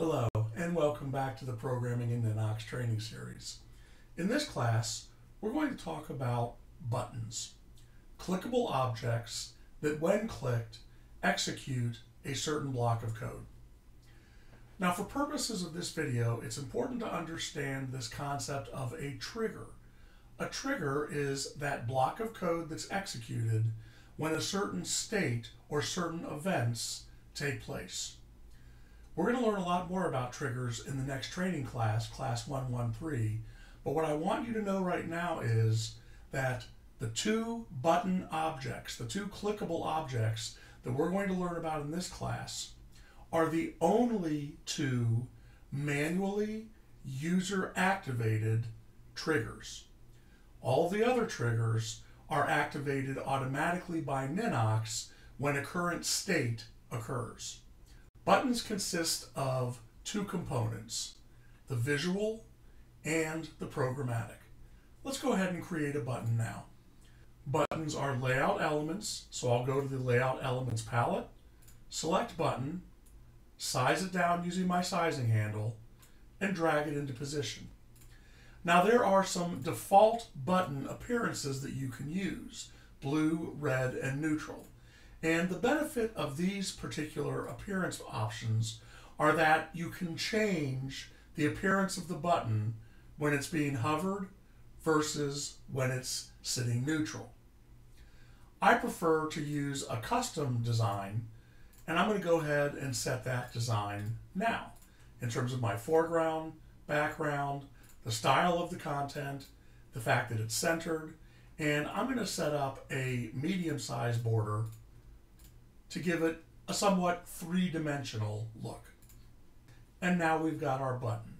Hello, and welcome back to the Programming in Ninox training series. In this class, we're going to talk about buttons, clickable objects that when clicked execute a certain block of code. Now for purposes of this video, it's important to understand this concept of a trigger. A trigger is that block of code that's executed when a certain state or certain events take place. We're going to learn a lot more about triggers in the next training class, class 113, but what I want you to know right now is that the two button objects, the two clickable objects that we're going to learn about in this class are the only two manually user activated triggers. All the other triggers are activated automatically by Ninox when a current state occurs. Buttons consist of two components, the visual and the programmatic. Let's go ahead and create a button now. Buttons are layout elements, so I'll go to the layout elements palette, select button, size it down using my sizing handle, and drag it into position. Now there are some default button appearances that you can use, blue, red, and neutral. And the benefit of these particular appearance options are that you can change the appearance of the button when it's being hovered versus when it's sitting neutral. I prefer to use a custom design and I'm going to go ahead and set that design now in terms of my foreground, background, the style of the content, the fact that it's centered, and I'm going to set up a medium-sized border to give it a somewhat three-dimensional look. And now we've got our button.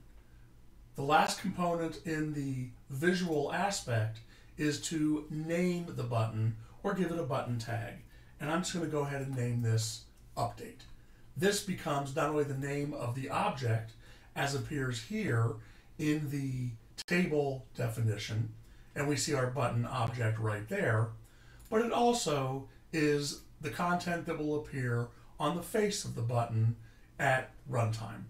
The last component in the visual aspect is to name the button or give it a button tag. And I'm just going to go ahead and name this update. This becomes not only the name of the object as appears here in the table definition, and we see our button object right there, but it also is the content that will appear on the face of the button at runtime.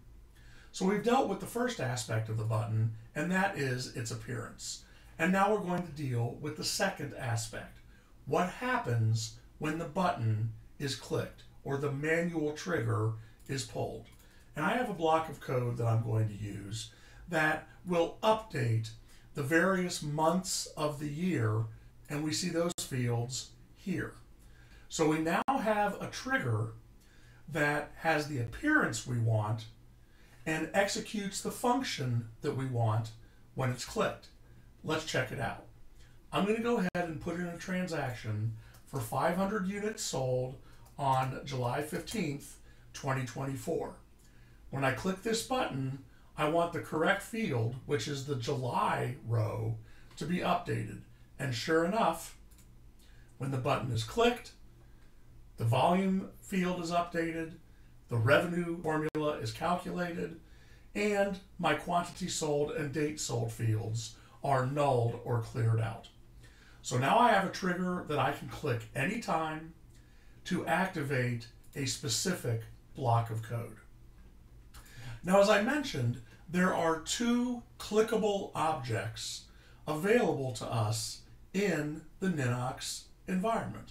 So we've dealt with the first aspect of the button, and that is its appearance. And now we're going to deal with the second aspect. What happens when the button is clicked or the manual trigger is pulled? And I have a block of code that I'm going to use that will update the various months of the year, and we see those fields here. So we now have a trigger that has the appearance we want and executes the function that we want when it's clicked. Let's check it out. I'm going to go ahead and put in a transaction for 500 units sold on July 15th, 2024. When I click this button, I want the correct field, which is the July row, to be updated. And sure enough, when the button is clicked, the volume field is updated, the revenue formula is calculated, and my quantity sold and date sold fields are nulled or cleared out. So now I have a trigger that I can click anytime to activate a specific block of code. Now, as I mentioned, there are two clickable objects available to us in the Ninox environment.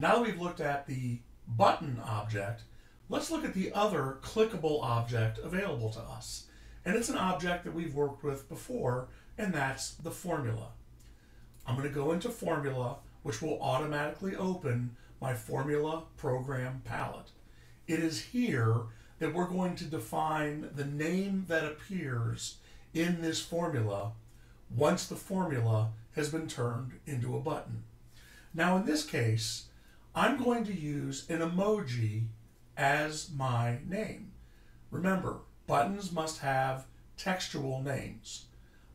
Now that we've looked at the button object, let's look at the other clickable object available to us. And it's an object that we've worked with before, and that's the formula. I'm going to go into formula, which will automatically open my formula program palette. It is here that we're going to define the name that appears in this formula once the formula has been turned into a button. Now in this case, I'm going to use an emoji as my name. Remember, buttons must have textual names,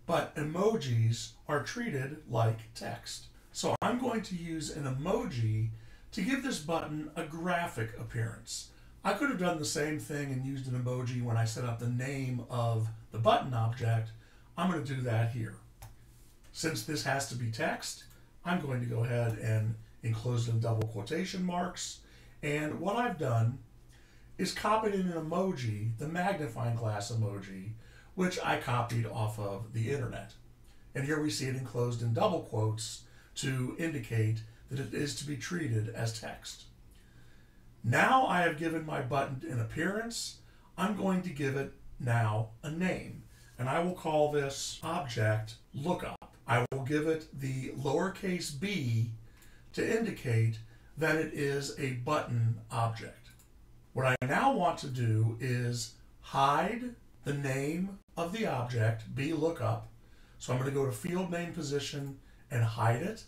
but emojis are treated like text. So I'm going to use an emoji to give this button a graphic appearance. I could have done the same thing and used an emoji when I set up the name of the button object. I'm going to do that here. Since this has to be text, I'm going to go ahead and enclosed in double quotation marks. And what I've done is copied in an emoji, the magnifying glass emoji, which I copied off of the internet. And here we see it enclosed in double quotes to indicate that it is to be treated as text. Now I have given my button an appearance, I'm going to give it now a name. And I will call this object lookup. I will give it the lowercase b to indicate that it is a button object. What I now want to do is hide the name of the object, b lookup. So I'm going to go to field name position and hide it.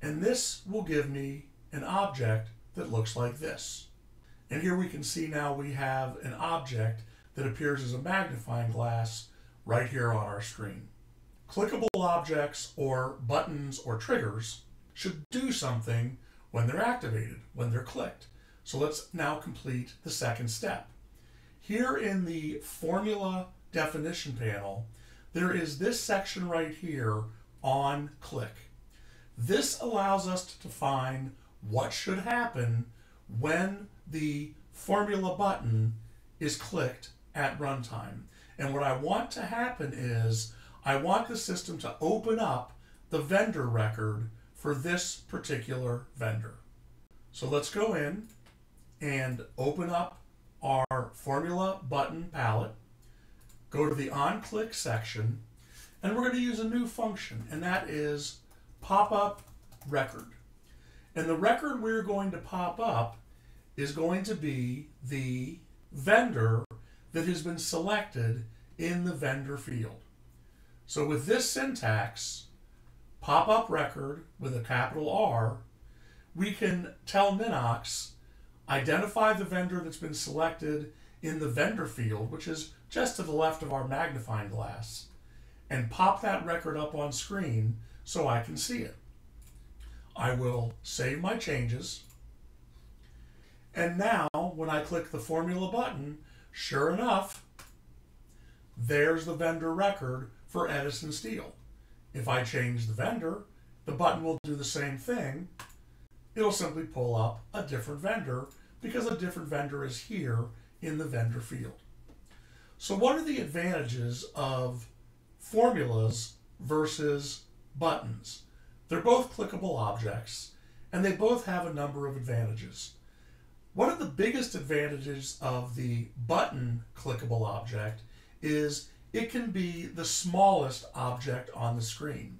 And this will give me an object that looks like this. And here we can see now we have an object that appears as a magnifying glass right here on our screen. Clickable objects or buttons or triggers should do something when they're activated, when they're clicked. So let's now complete the second step. Here in the formula definition panel, there is this section right here on click. This allows us to define what should happen when the formula button is clicked at runtime. And what I want to happen is I want the system to open up the vendor record for this particular vendor. So let's go in and open up our formula button palette, go to the on click section, and we're going to use a new function, and that is pop up record. And the record we're going to pop up is going to be the vendor that has been selected in the vendor field. So with this syntax, pop up record with a capital R, we can tell Ninox identify the vendor that's been selected in the vendor field, which is just to the left of our magnifying glass, and pop that record up on screen so I can see it. I will save my changes. And now, when I click the formula button, sure enough, there's the vendor record for Edison Steel. If I change the vendor, the button will do the same thing. It'll simply pull up a different vendor because a different vendor is here in the vendor field. So what are the advantages of formulas versus buttons? They're both clickable objects, and they both have a number of advantages. One of the biggest advantages of the button clickable object is it can be the smallest object on the screen.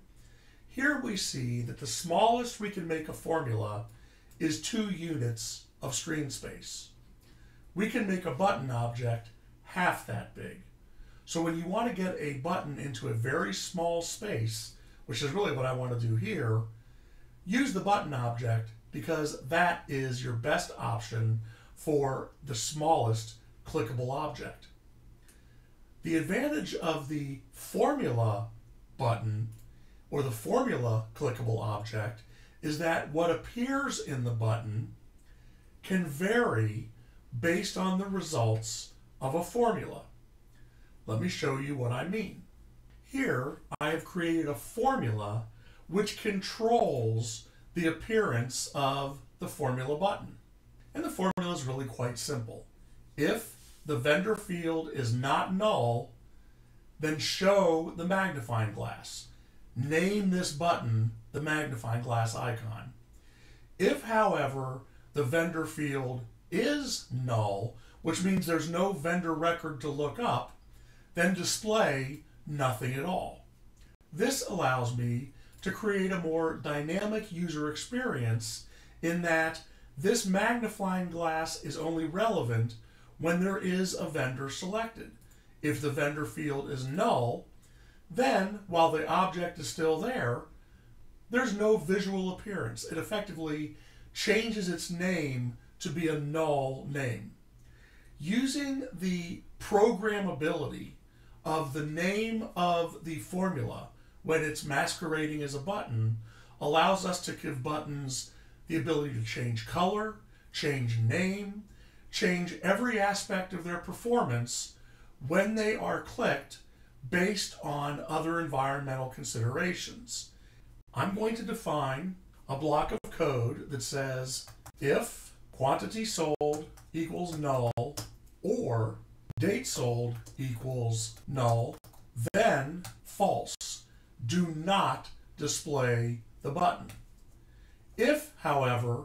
Here we see that the smallest we can make a formula is two units of screen space. We can make a button object half that big. So when you want to get a button into a very small space, which is really what I want to do here, use the button object because that is your best option for the smallest clickable object. The advantage of the formula button or the formula clickable object is that what appears in the button can vary based on the results of a formula. Let me show you what I mean. Here, I have created a formula which controls the appearance of the formula button. And the formula is really quite simple. If the vendor field is not null, then show the magnifying glass. Name this button the magnifying glass icon. If, however, the vendor field is null, which means there's no vendor record to look up, then display nothing at all. This allows me to create a more dynamic user experience in that this magnifying glass is only relevant when there is a vendor selected. If the vendor field is null, then while the object is still there, there's no visual appearance. It effectively changes its name to be a null name. Using the programmability of the name of the formula when it's masquerading as a button allows us to give buttons the ability to change color, change name, change every aspect of their performance when they are clicked based on other environmental considerations. I'm going to define a block of code that says if quantity sold equals null or date sold equals null, then false. Do not display the button. If, however,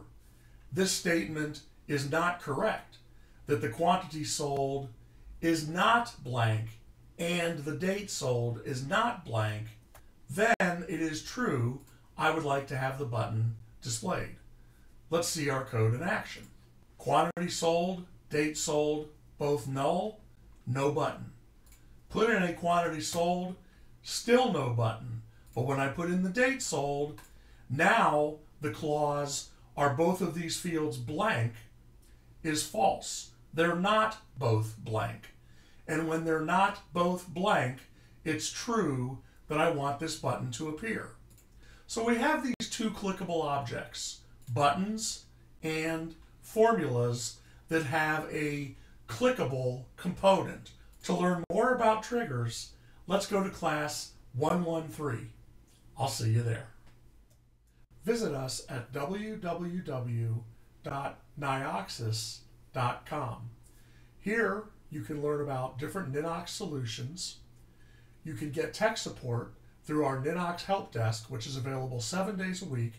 this statement is not correct, that the quantity sold is not blank and the date sold is not blank, then it is true I would like to have the button displayed. Let's see our code in action. Quantity sold, date sold, both null, no button. Put in a quantity sold, still no button. But when I put in the date sold, now the clause, are both of these fields blank, is false. They're not both blank. And when they're not both blank, it's true that I want this button to appear. So we have these two clickable objects, buttons and formulas that have a clickable component. To learn more about triggers, let's go to class 113. I'll see you there. Visit us at www.nioxus.com. Here, you can learn about different Ninox solutions. You can get tech support through our Ninox Help Desk, which is available seven days a week,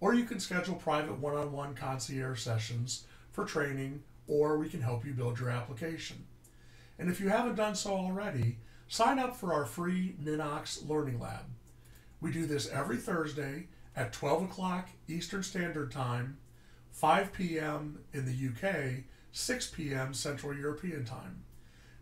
or you can schedule private one on one concierge sessions for training, or we can help you build your application. And if you haven't done so already, sign up for our free Ninox Learning Lab. We do this every Thursday at 12 o'clock Eastern Standard Time, 5 p.m. in the UK, 6 p.m. Central European Time.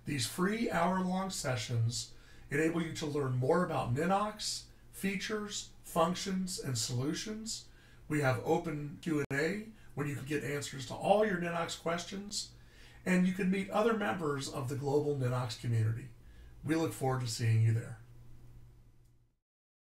These free hour-long sessions enable you to learn more about Ninox, features, functions, and solutions. We have open Q&A where you can get answers to all your Ninox questions, and you can meet other members of the global Ninox community. We look forward to seeing you there.